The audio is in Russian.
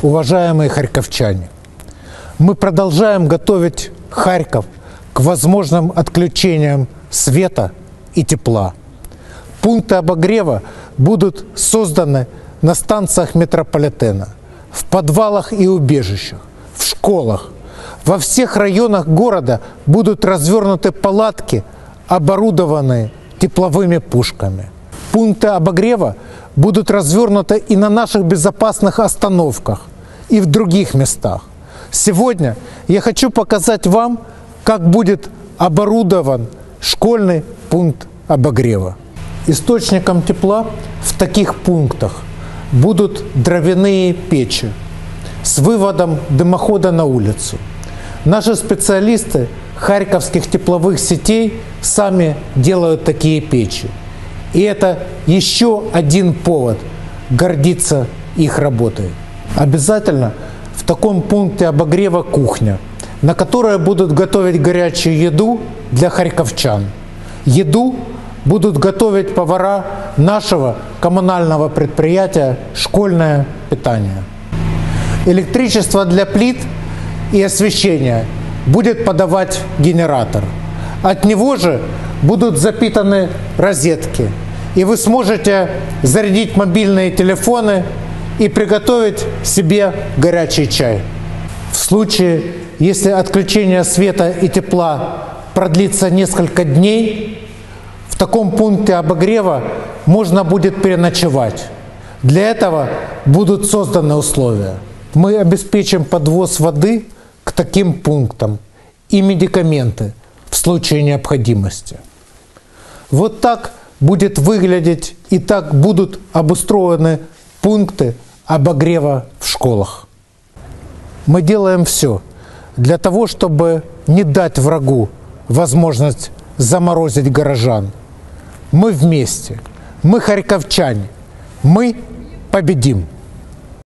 Уважаемые харьковчане, мы продолжаем готовить Харьков к возможным отключениям света и тепла. Пункты обогрева будут созданы на станциях метрополитена, в подвалах и убежищах, в школах. Во всех районах города будут развернуты палатки, оборудованные тепловыми пушками. Пункты обогрева будут развернуты и на наших безопасных остановках, и в других местах. Сегодня я хочу показать вам, как будет оборудован школьный пункт обогрева. Источником тепла в таких пунктах будут дровяные печи с выводом дымохода на улицу. Наши специалисты харьковских тепловых сетей сами делают такие печи. И это еще один повод гордиться их работой. Обязательно в таком пункте обогрева кухня, на которой будут готовить горячую еду для харьковчан. Еду будут готовить повара нашего коммунального предприятия «Школьное питание». Электричество для плит и освещения будет подавать генератор. От него же будут запитаны розетки, и вы сможете зарядить мобильные телефоны и приготовить себе горячий чай. В случае, если отключение света и тепла продлится несколько дней, в таком пункте обогрева можно будет переночевать. Для этого будут созданы условия. Мы обеспечим подвоз воды к таким пунктам и медикаменты в случае необходимости. Вот так будет выглядеть и так будут обустроены пункты обогрева в школах. Мы делаем все для того, чтобы не дать врагу возможность заморозить горожан. Мы вместе, мы харьковчане, мы победим.